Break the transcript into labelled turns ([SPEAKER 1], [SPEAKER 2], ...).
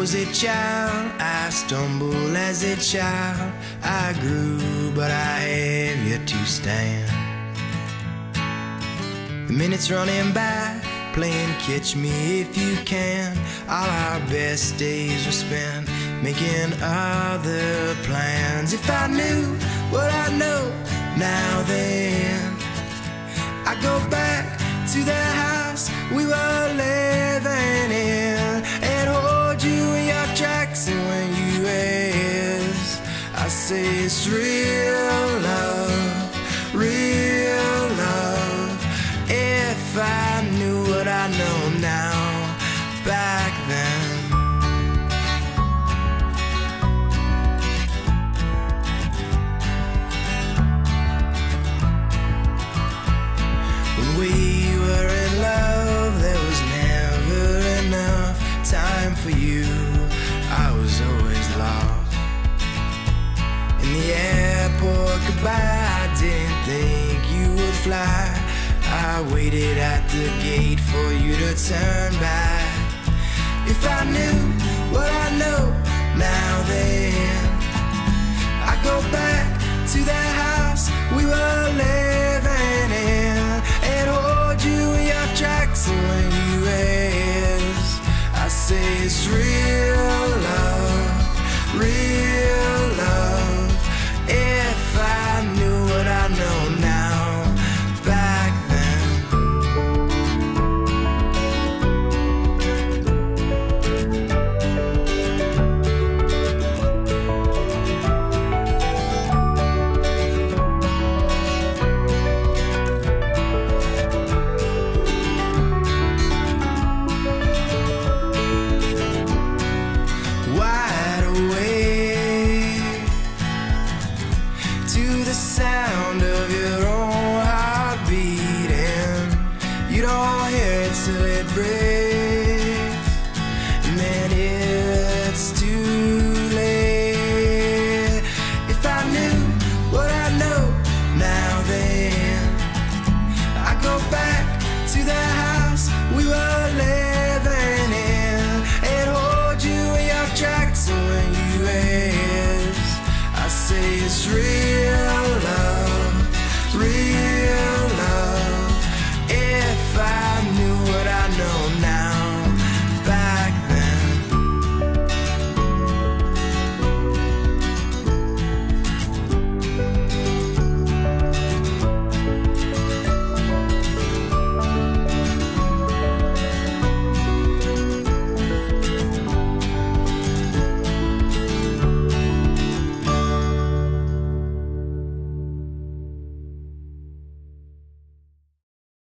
[SPEAKER 1] was a child, I stumbled as a child. I grew, but I have yet to stand. The minutes running by, playing catch me if you can. All our best days were spent making other plans. If I knew what I know now, then I go back to the house we were living say it's real fly. I waited at the gate for you to turn back. If I knew what I know now, then to the sound of your own heart beating. You don't hear it till it breaks.